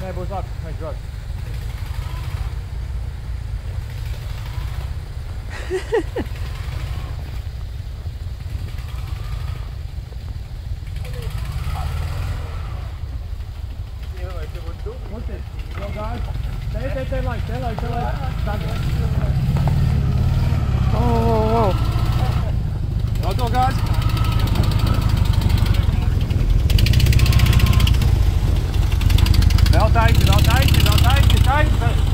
Neighbours up, thank God. What's it? Go guys. Stay, stay, stay light, stay light, stay light. Stand there. tijdje, dan tijdje, dan tijdje, tijdje.